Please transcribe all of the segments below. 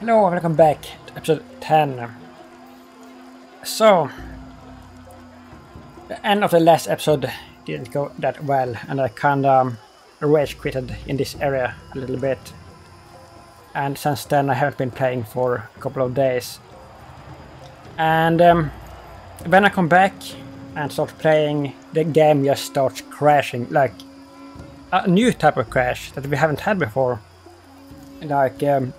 Hello, welcome back to episode 10. So, the end of the last episode didn't go that well, and I kinda rage quitted in this area a little bit. And since then I haven't been playing for a couple of days. And um, when I come back and start playing, the game just starts crashing, like a new type of crash that we haven't had before. Like, um,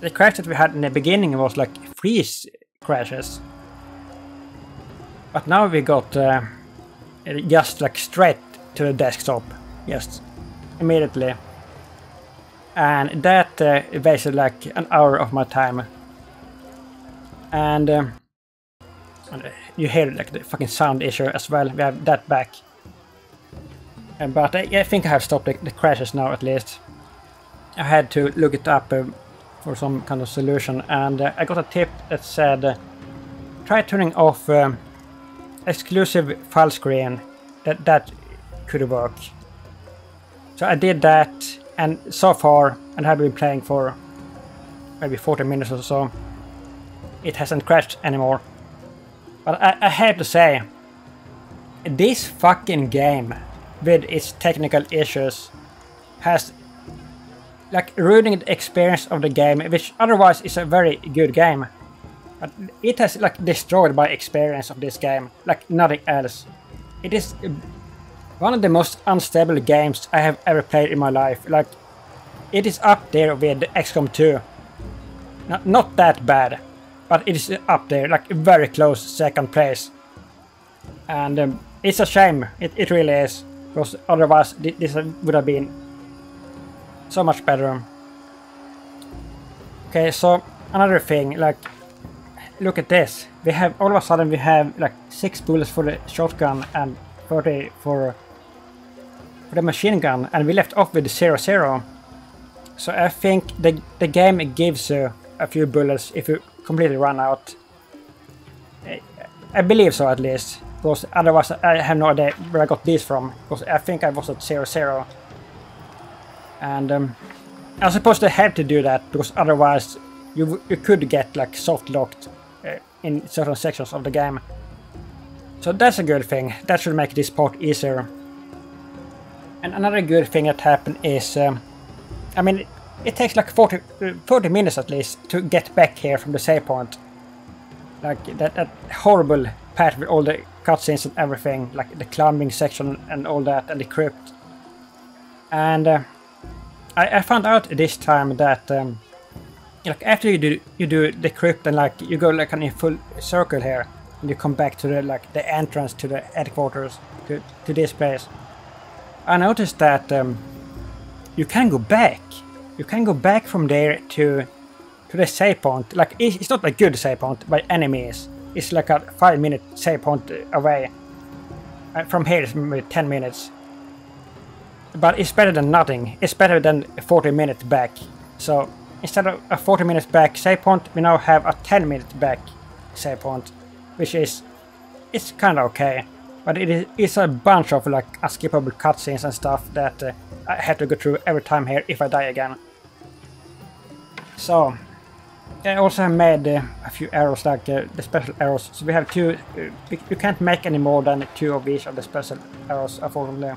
the crash that we had in the beginning was like freeze crashes. But now we got uh, just like straight to the desktop, just immediately. And that uh, wasted like an hour of my time. And, um, uh, you hear like the fucking sound issue as well, we have that back. Uh, but I, I, think I have stopped the, the, crashes now at least. I had to look it up uh, for some kind of solution. And uh, I got a tip that said uh, try turning off uh, exclusive full screen that that could work. So I did that and so far and have been playing for maybe 40 minutes or so it hasn't crashed anymore. But I, I have to say this fucking game with its technical issues has like ruining the experience of the game, which otherwise is a very good game. But it has like destroyed my experience of this game, like nothing else. It is one of the most unstable games I have ever played in my life. Like, it is up there with XCOM 2. Not, not that bad, but it is up there, like very close second place. And um, it's a shame, it, it really is, because otherwise this would have been so much better. Okay, so another thing, like, look at this. We have, all of a sudden we have like 6 bullets for the shotgun and 30 for, for the machine gun, and we left off with 0 0. So I think the, the game gives you a few bullets if you completely run out. I believe so at least, because otherwise I have no idea where I got these from, because I think I was at 0 0. And um, I suppose they had to do that because otherwise you you could get like soft locked uh, in certain sections of the game. So that's a good thing. That should make this part easier. And another good thing that happened is, um, I mean, it, takes like 40, uh, 40 minutes at least to get back here from the save point. Like that, that horrible path with all the cutscenes and everything, like the climbing section and all that, and the crypt. And uh, I, I found out this time that um, like after you do you do the crypt and like you go like in full circle here and you come back to the like the entrance to the headquarters to, to this place. I noticed that um, you can go back. You can go back from there to to the save point. Like it's not a good save point by any means. It's like a five minute save point away. Uh, from here it's maybe 10 minutes. But it's better than nothing. It's better than 40 minutes back. So instead of a 40 minutes back save point, we now have a 10 minutes back save point, which is it's kind of okay. But it is it's a bunch of like unskippable cutscenes and stuff that uh, I have to go through every time here if I die again. So I also made uh, a few arrows like uh, the special arrows. So we have two. Uh, you can't make any more than two of each of the special arrows, unfortunately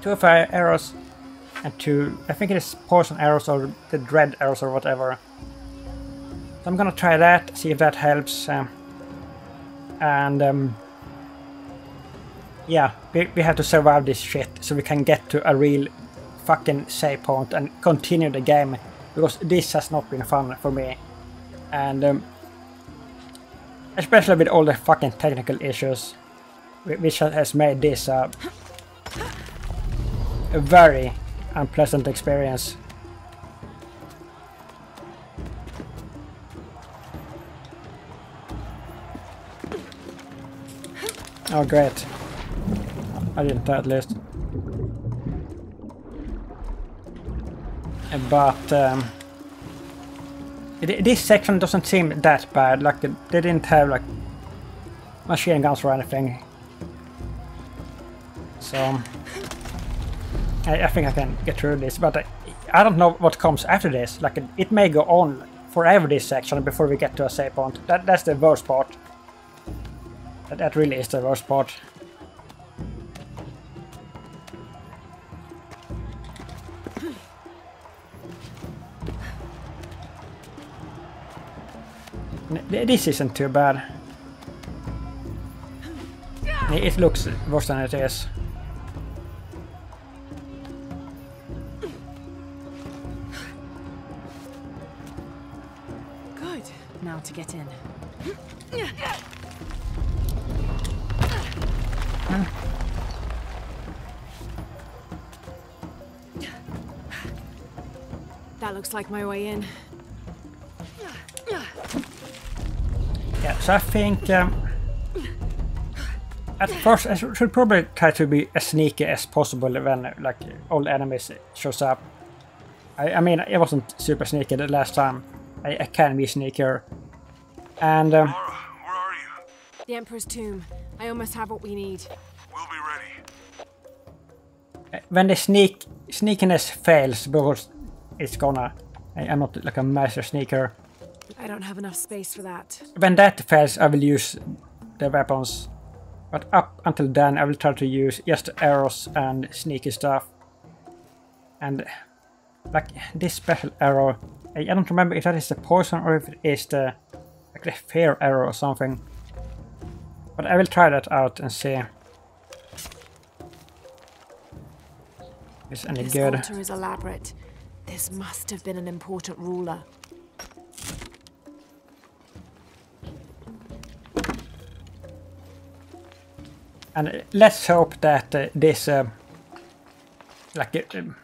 two fire arrows and two, I think it is poison arrows or the dread arrows or whatever. So I'm gonna try that, see if that helps. Uh, and um, yeah, we, we have to survive this shit so we can get to a real fucking save point and continue the game because this has not been fun for me. And um, especially with all the fucking technical issues which has made this uh, a very unpleasant experience. Oh great. I didn't at least. But um, this section doesn't seem that bad, like they didn't have like machine guns or anything. So I, I, think I can get through this, but I, I, don't know what comes after this. Like, it, it may go on forever this section before we get to a save point. That, that's the worst part. That, that really is the worst part. This isn't too bad. It looks worse than it is. Looks like my way in. Yeah, so I think um, at first I should probably try to be as sneaky as possible when like all enemies shows up. I, I mean, I wasn't super sneaky the last time. I, I can be sneakier. And um, Lara, where are you? The Emperor's tomb. I almost have what we need. We'll be ready. when the sneak sneakiness fails because it's gonna I, I'm not like a master sneaker. I don't have enough space for that. When that fails I will use the weapons. But up until then I will try to use just arrows and sneaky stuff. And like this special arrow, I, I don't remember if that is the poison or if it is the like the fear arrow or something. But I will try that out and see. It's any This good. altar is elaborate. This must have been an important ruler. And uh, let's hope that uh, this, uh, like, uh, um,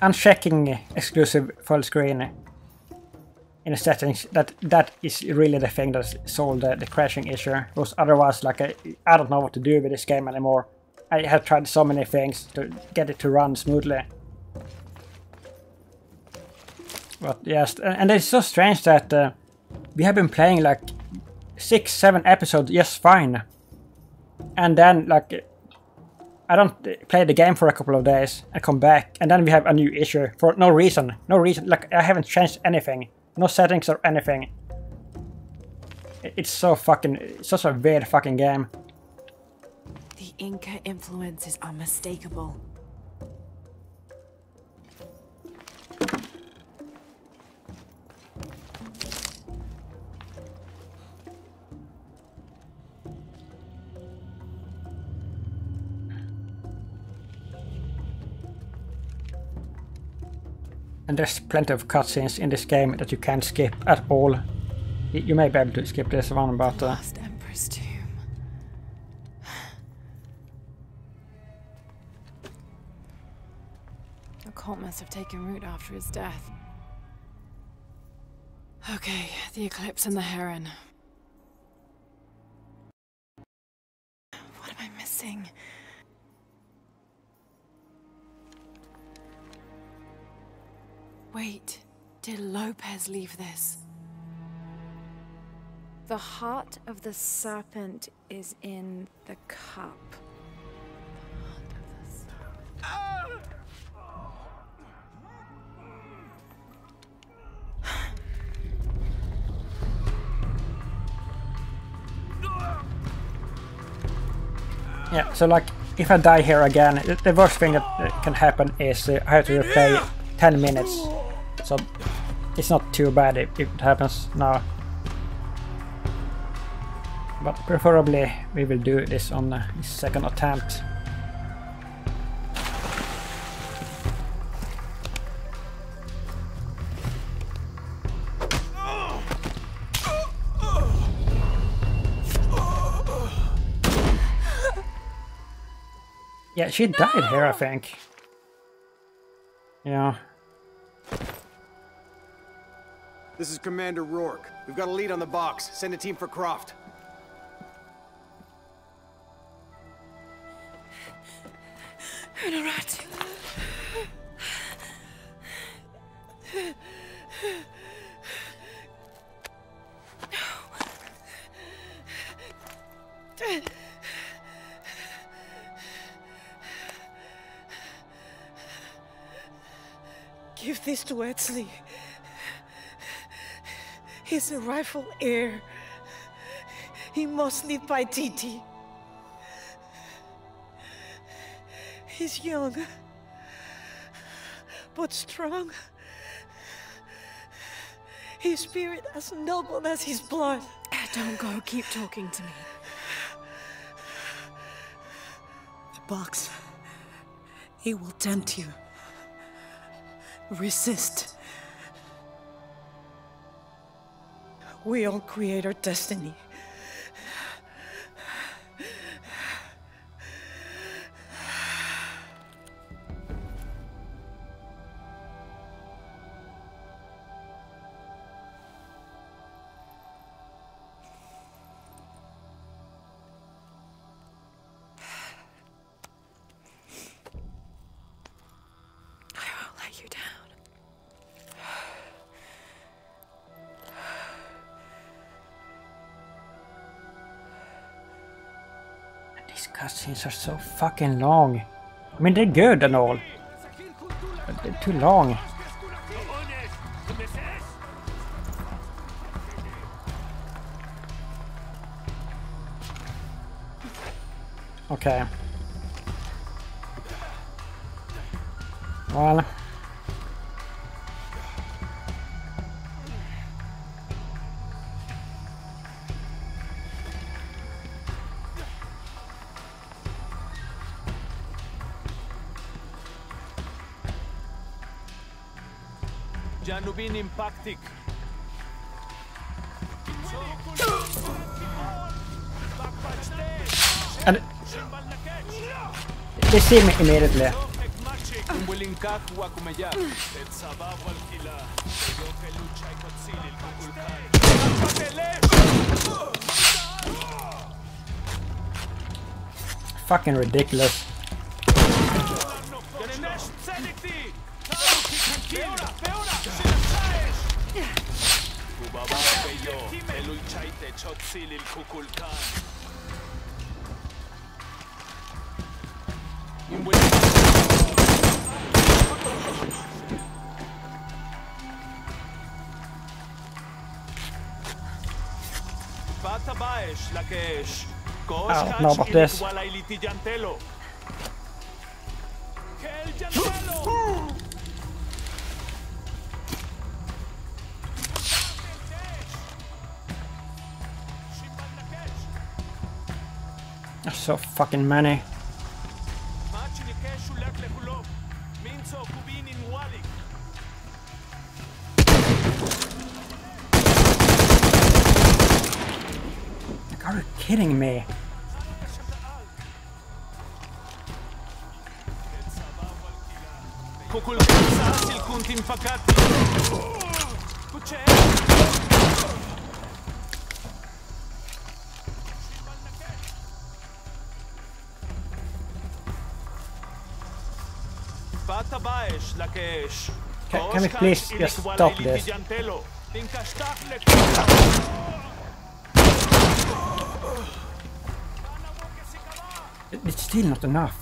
unchecking exclusive full screen in the settings, that that is really the thing that solved the, the crashing issue. Because otherwise, like, I don't know what to do with this game anymore. I have tried so many things to get it to run smoothly. But yes, and, it's so strange that uh, we have been playing like six, seven episodes just fine. And then like I don't play the game for a couple of days and come back. And then we have a new issue for no reason no reason. Like I haven't changed anything. No settings or anything. It's so fucking it's such a weird fucking game. The Inca influence is unmistakable. And there's plenty of cutscenes in this game that you can't skip at all you may be able to skip this one but uh, Last Emperor's tomb. The cult must have taken root after his death. Okay, the eclipse and the heron. Wait, did Lopez leave this? The heart of the serpent is in the cup. Yeah, so like if I die here again, the- the worst thing that can happen is uh, I have to replay 10 minutes. So it's not too bad if, if it happens now. But preferably we will do this on the second attempt. Yeah, she died here, I think. Yeah. This is Commander Rourke. We've got a lead on the box. Send a team for Croft. Unuratu. Give this to Etzli. He's a rightful heir. He must live Paititi. He's young, but strong. His spirit as noble as his blood. Don't go. Keep talking to me. The box. It will tempt you. Resist. We all create our destiny. Cutscenes are so fucking long. I mean, they're good and all. But they're too long. Okay. Well. Janubin Impactic. And they see me immediately. Fucking ridiculous. Bata baesh la kesh. I don't know about this. Wala iliti jantelo. Kel jantelo. There's so fucking many. Machini keshu lek lekulo. Minzo kubinin walik. Like, are you kidding me? Can- can we please just stop this? It's still not enough.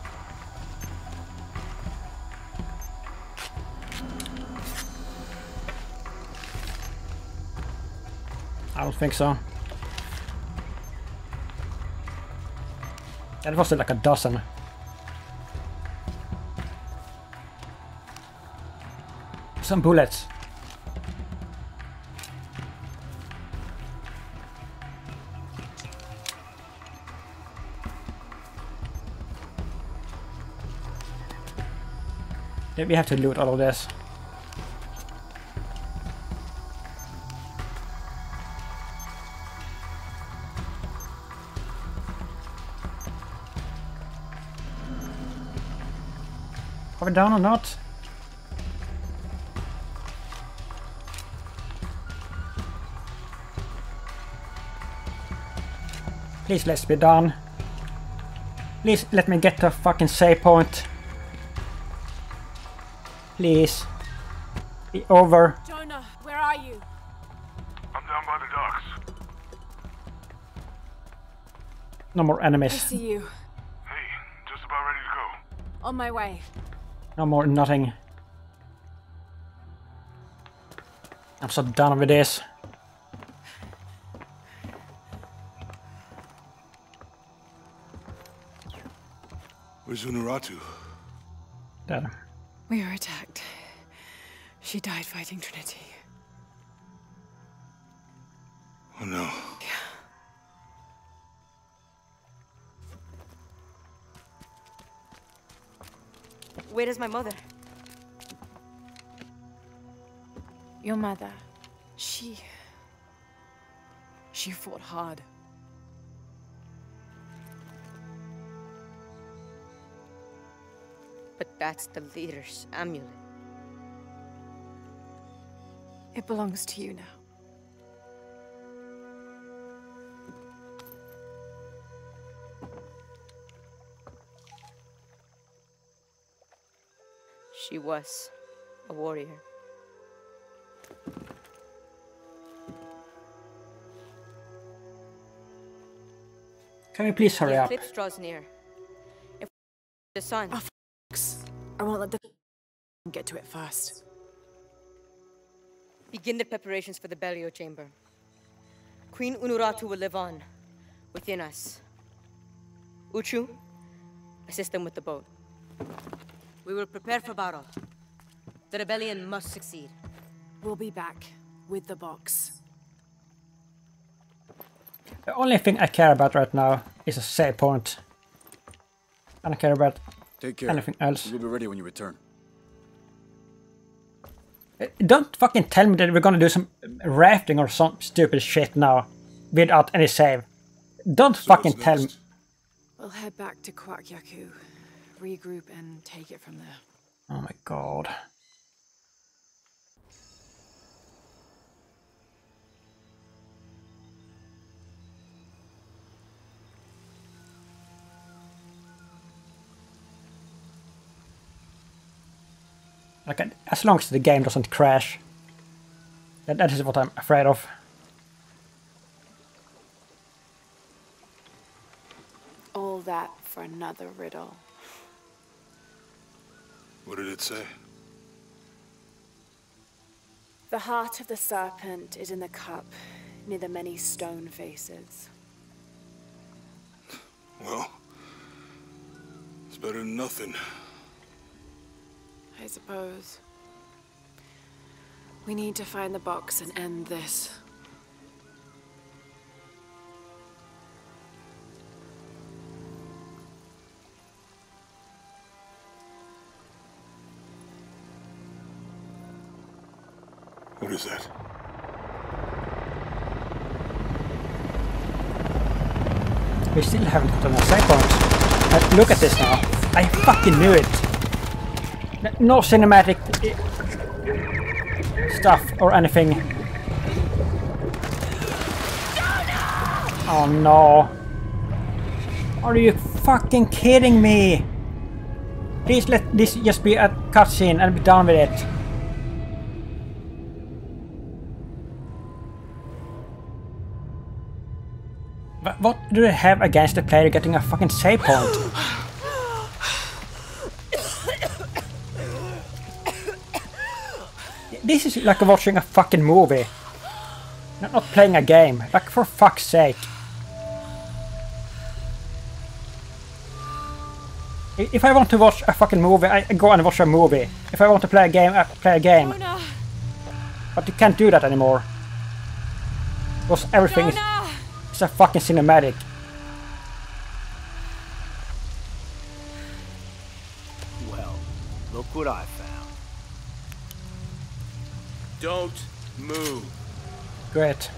think so. That was like a dozen. Some bullets. we have to loot all of this. Are we down or not? Please let's be done. Please let me get to a fucking save point. Please. Be over. Jonah, where are you? I'm down by the docks. No more enemies. I see you. Hey, just about ready to go. On my way. No more nothing. I'm so done with this. Where's Unuratu? Dead. We were attacked. She died fighting Trinity. Oh no. Where is my mother? Your mother, she. She fought hard. But that's the leader's amulet. It belongs to you now. Was a warrior. Can we please hurry the up? eclipse draws near. If the sun, Oh, I won't let the get to it first. begin the preparations for the burial chamber. Queen Unuratu will live on, within us. Uchu, assist them with the boat. We will prepare for battle. The rebellion must succeed. We'll be back with the box. The only thing I care about right now is a save point. I don't care about Take care. anything else. We'll be ready when you return. Uh, Don't fucking tell me that we're gonna do some rafting or some stupid shit now without any save. Don't So fucking tell me. We'll head back to Kuwaq Yaku, regroup, and take it from there. Oh my god. Like, as long as the game doesn't crash. That, that is what I'm afraid of. All that for another riddle. What did it say? The heart of the serpent is in the cup, near the many stone faces. Well, it's better than nothing. I suppose. We need to find the box and end this. What is that? We still haven't gotten a save point. Uh, look at this now. I fucking knew it. No cinematic stuff or anything. Oh no. Are you fucking kidding me? Please let this just be a cutscene and be done with it. What do they have against the player getting a fucking save point? This is like watching a fucking movie. Not, not playing a game. Like for fuck's sake. If I want to watch a fucking movie, I go and watch a movie. If I want to play a game, I play a game. But you can't do that anymore. Because everything is, is a fucking cinematic. Great.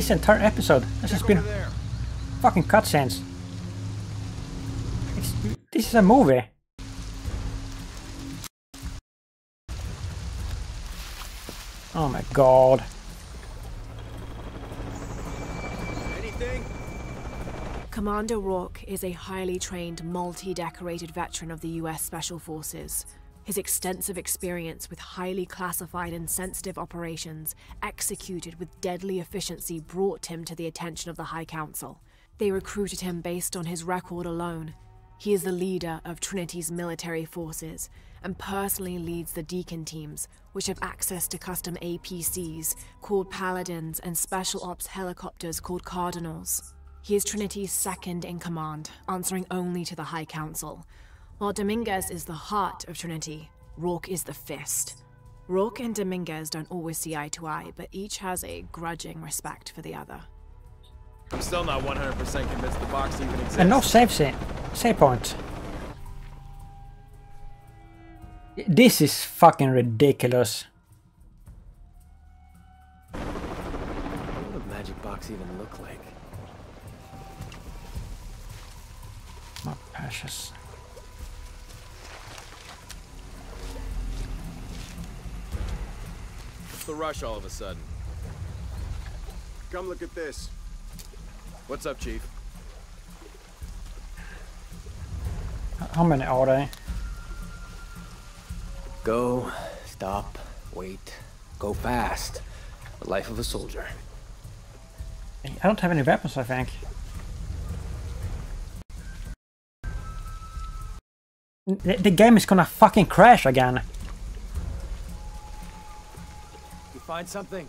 This entire episode has just been fucking cutscenes. It's, this is a movie. Oh my god. Anything? Commander Rourke is a highly trained, multi decorated veteran of the US Special Forces. His extensive experience with highly classified and sensitive operations, executed with deadly efficiency, brought him to the attention of the High Council. They recruited him based on his record alone. He is the leader of Trinity's military forces and personally leads the Deacon teams, which have access to custom APCs called Paladins and special ops helicopters called Cardinals. He is Trinity's second in command, answering only to the High Council. While Dominguez is the heart of Trinity, Rourke is the fist. Rourke and Dominguez don't always see eye to eye, but each has a grudging respect for the other. I'm still not 100% convinced the box even exists. And no save scene. Save point. This is fucking ridiculous. What would a magic box even look like? My precious. What's the rush all of a sudden? Come look at this. What's up, Chief? How many are they? Go, stop, wait, go fast. The life of a soldier. I don't have any weapons, I think. The, the game is gonna fucking crash again. Find something?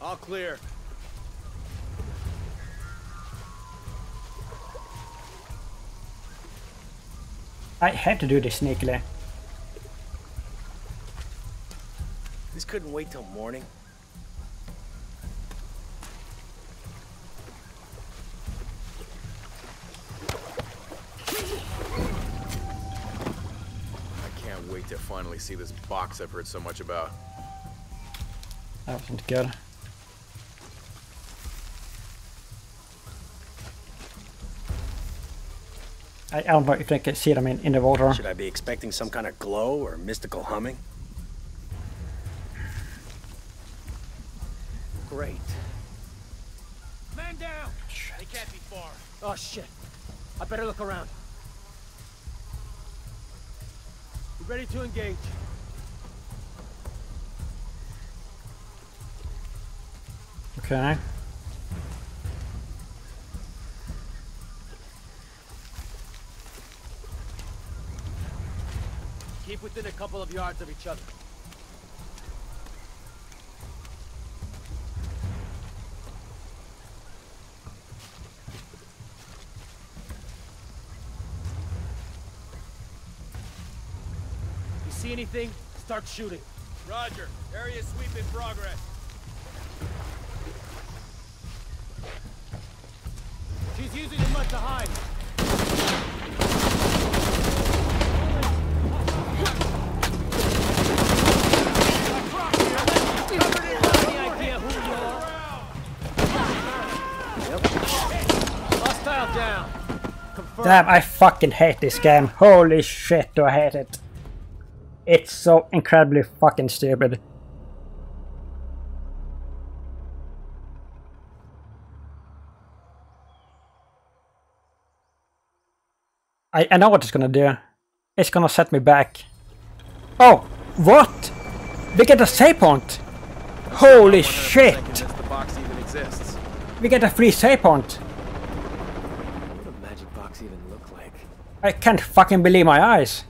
All clear. I had to do this sneakily. This couldn't wait till morning. I can't wait to finally see this box I've heard so much about. That wasn't good. I, I don't know if they can see them in, in the water. Should I be expecting some kind of glow or mystical humming? Great. Man down! They can't be far. Oh shit. I better look around. You ready to engage? Okay. Keep within a couple of yards of each other. You see anything? Start shooting. Roger. Area sweep in progress. Damn, I fucking hate this game. Holy shit, do I hate it. It's so incredibly fucking stupid. I, I know what it's gonna do. It's gonna set me back. Oh, what? We get a save point! Holy shit! the box even exists. We get a free save point. What would a magic box even look like? I can't fucking believe my eyes.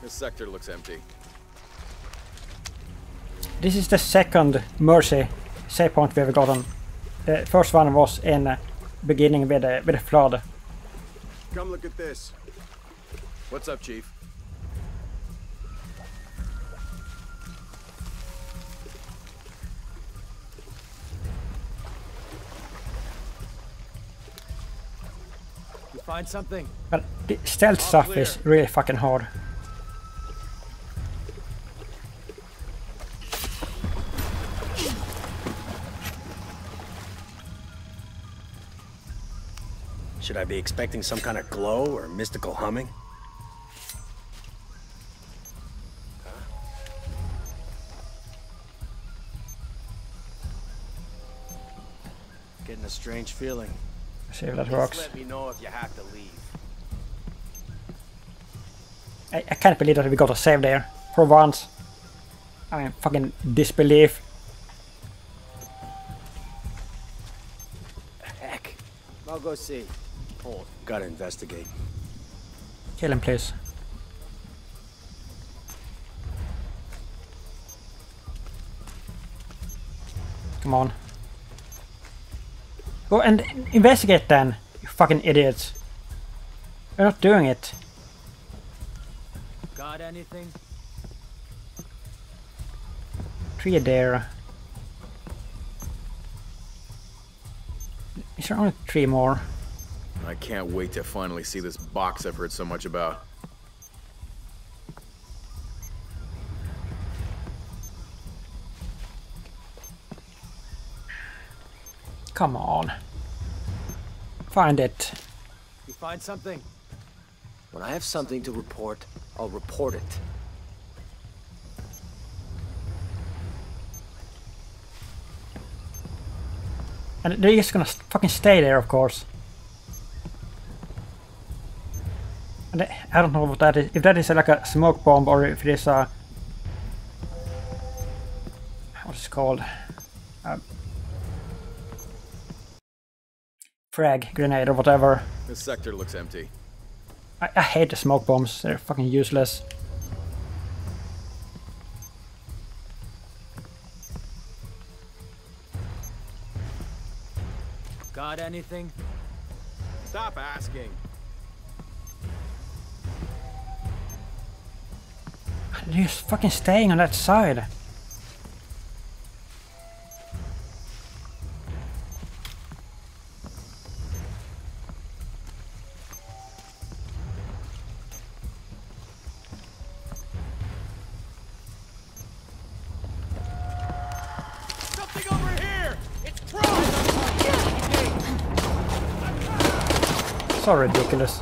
This sector looks empty. This is the second Mercy save point we've gotten. The first one was in uh, beginning with a, with a flood. Come look at this. What's up, Chief? You find something? But the stealth stuff is really fucking hard. Should I be expecting some kind of glow or mystical humming? Getting a strange feeling. If that works. let me know if you have to leave. I, I can't believe that we got a save there. For once. I mean, fucking disbelief. Heck. I'll go see. Hold. Gotta investigate. Kill him, please. Come on. Go and investigate then, you fucking idiots. You're not doing it. Got anything? Three there. Is there only three more? I can't wait to finally see this box I've heard so much about. Come on. Find it. You find something? When I have something to report, I'll report it. And they're just gonna fucking stay there, of course. And I, I don't know what that is. If that is like a smoke bomb or if it is a... What's it called? A frag grenade or whatever. This sector looks empty. I, I hate the smoke bombs. They're fucking useless. Got anything? Stop asking. Just fucking staying on that side. Something over here! It's Croft! So ridiculous.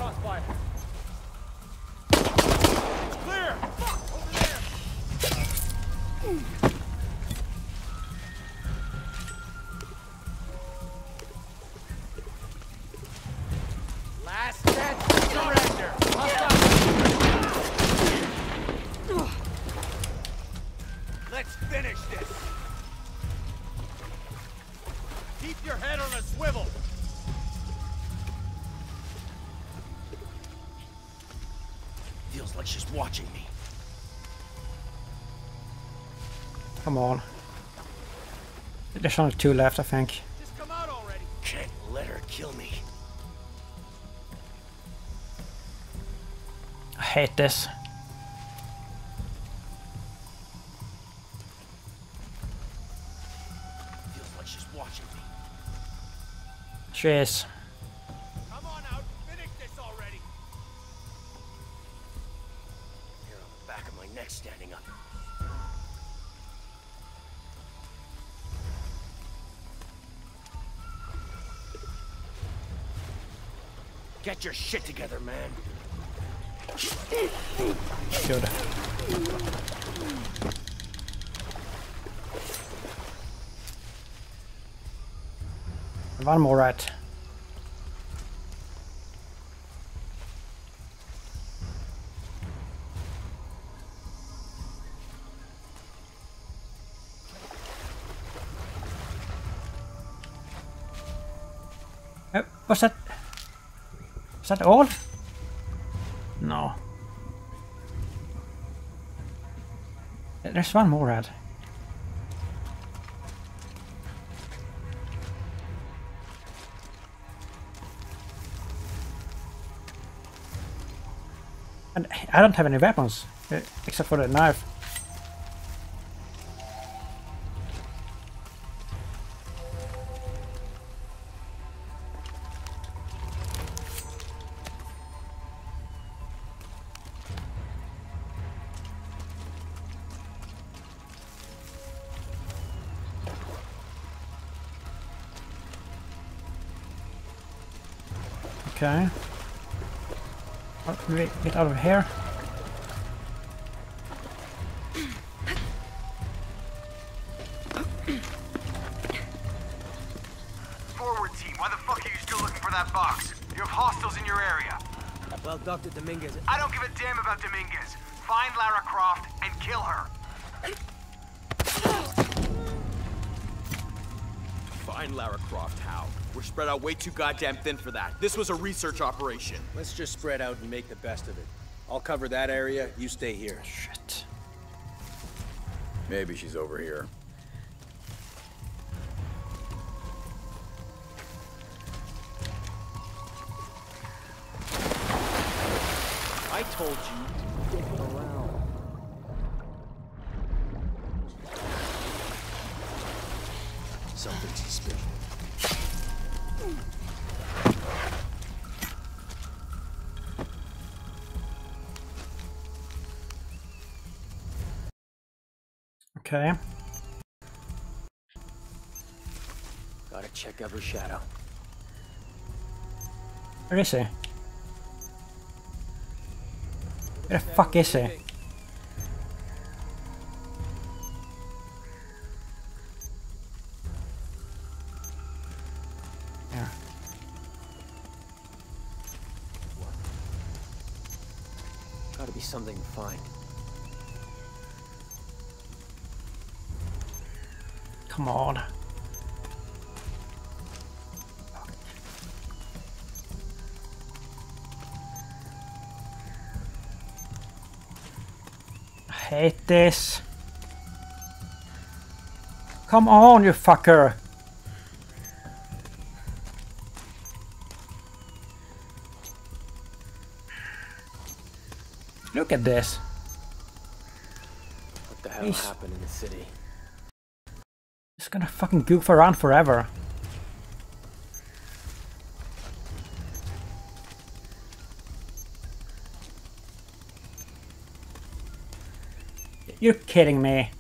Let's finish this! Keep your head on a swivel! Feels like she's watching me. Come on. There's only two left, I think. Just come out already! Can't let her kill me. I hate this. Of my neck standing up. Get your shit together, man. Good. one more rat. Uh, was that? Is that all? No. There's one more rat. I don't have any weapons, uh, except for the knife. Okay. Can get out of here? Well, Dr. Dominguez... I don't give a damn about Dominguez. Find Lara Croft and kill her. Find Lara Croft, how? We're spread out way too goddamn thin for that. This was a research operation. Let's just spread out and make the best of it. I'll cover that area, you stay here. Shit. Maybe she's over here. I told you, to dick around. Something suspicious. Okay. Gotta check every shadow. Where is he? Where the fuck is he? Yeah. Gotta be something to find. Hate this. Come on, you fucker. Look at this. What the hell He's- happened in the city? It's gonna fucking goof around forever. You're kidding me.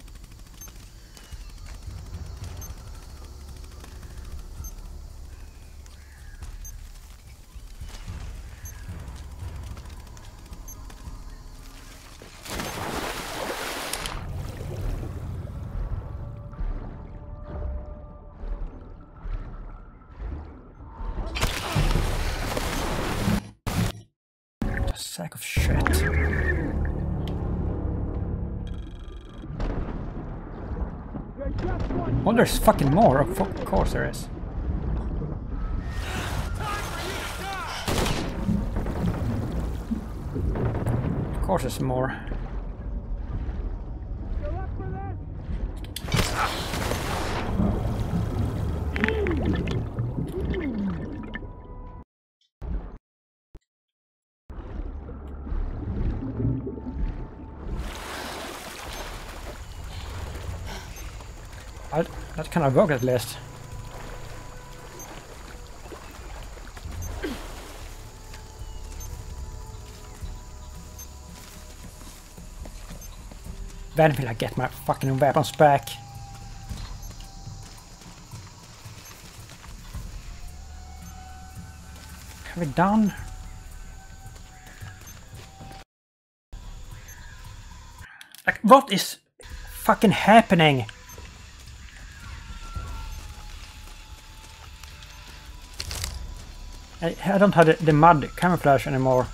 There's fucking more. Of course there is. Of course there's more. I, kind of work at least. When will I get my fucking weapons back? Have we done? Like, what is fucking happening? I, I don't have the, the mud camouflage anymore.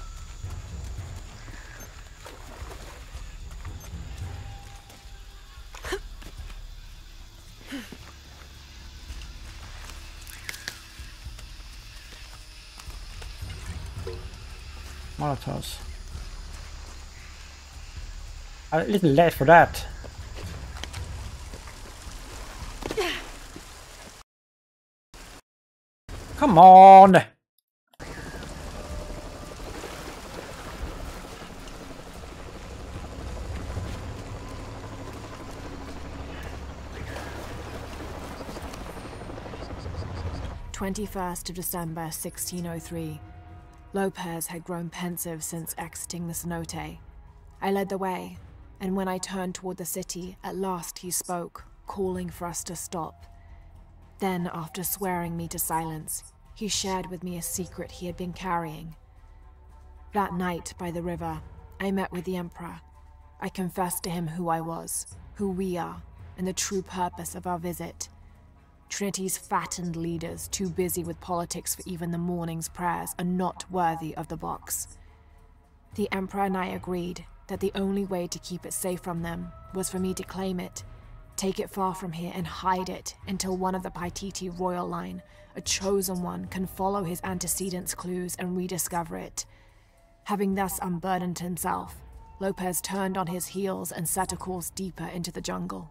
Molotovs. A little late for that. Come on! Twenty-first of December, 1603. Lopez had grown pensive since exiting the cenote. I led the way, and when I turned toward the city, at last he spoke, calling for us to stop. Then, after swearing me to silence, he shared with me a secret he had been carrying. That night by the river, I met with the Emperor. I confessed to him who I was, who we are, and the true purpose of our visit. Trinity's fattened leaders, too busy with politics for even the morning's prayers, are not worthy of the box. The Emperor and I agreed that the only way to keep it safe from them was for me to claim it, take it far from here, and hide it until one of the Paititi royal line, a chosen one, can follow his antecedents' clues and rediscover it. Having thus unburdened himself, Lopez turned on his heels and set a course deeper into the jungle.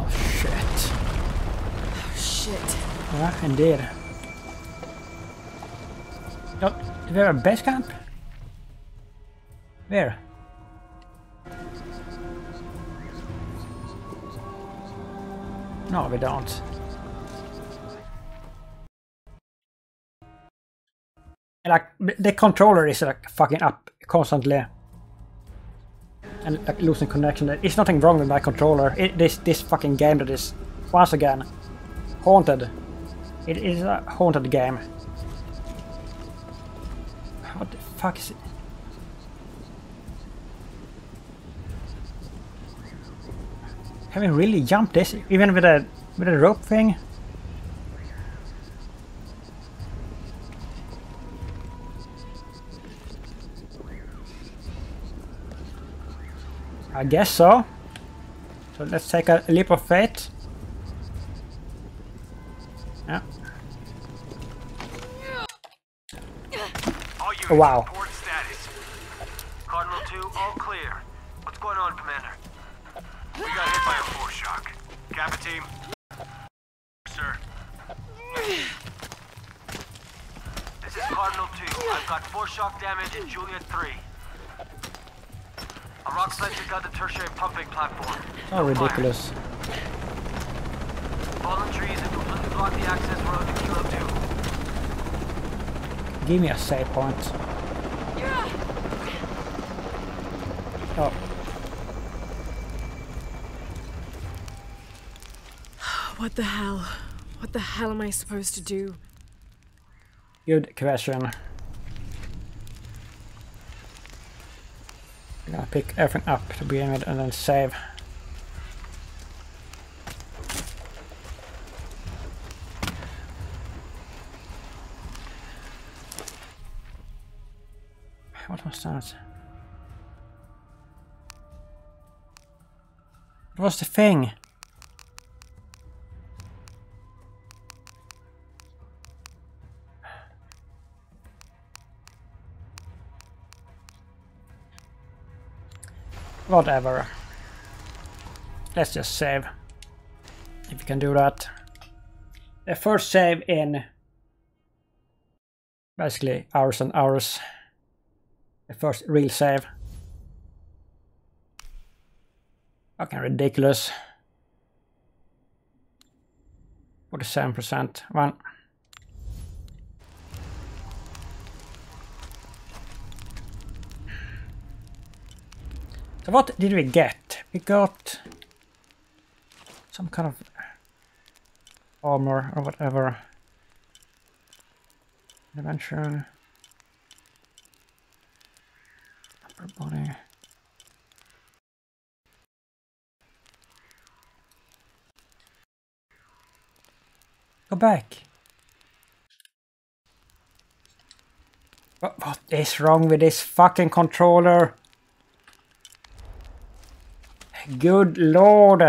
Oh shit. Yeah, indeed. Oh, we have a base camp? Where? No, we don't. Like, the controller is like fucking up constantly. And like losing connection. There's nothing wrong with my controller. It, this, this fucking game that is, once again, haunted. It is a haunted game. What the fuck is it? Have we really jumped this even with a with a rope thing? I guess so. So let's take a leap of faith. Yeah. All units, Oh, wow. Cardinal 2, all clear. What's going on, Commander? We got hit by a foreshock. Kappa team? Sir. This is Cardinal 2. I've got foreshock damage in Juliet 3. A rock slicer got the tertiary pumping platform. Oh, ridiculous. Fallen trees have completely blocked the access road to Kilo 2. Give me a save point. Oh, What the hell? What the hell am I supposed to do? good question. I'm gonna pick everything up to begin with and then save. What was that? Was the thing? Whatever. Let's just save. If you can do that. The first save in basically hours and hours. The first real save. Fucking ridiculous. 47%. One. So what did we get? We got some kind of armor or whatever. Adventure. Upper body. Go back. What, what is wrong with this fucking controller? Good lord.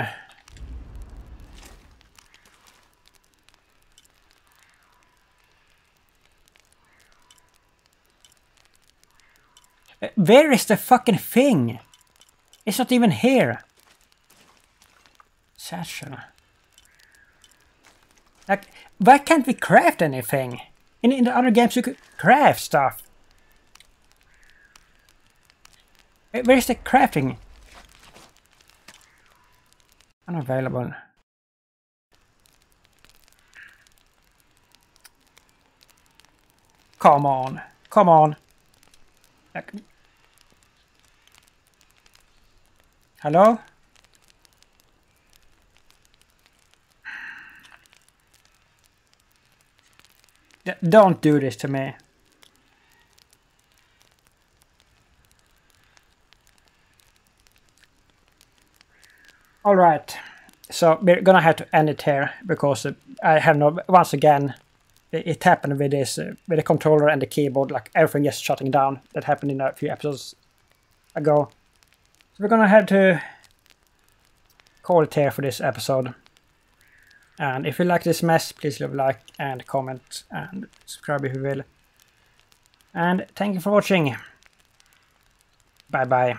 Uh, Where is the fucking thing? It's not even here. Satchel. Like, why can't we craft anything? In, in the other games you could craft stuff. Where's the crafting? Unavailable. Come on. Come on. Like- Hello? Don't do this to me. Alright, so we're gonna have to end it here because uh, I have no, once again, it, it happened with this, uh, with the controller and the keyboard, like everything just shutting down. That happened in a few episodes ago. We're gonna have to call it here for this episode. And if you like this mess, please leave a like and comment and subscribe if you will. And thank you for watching. Bye bye.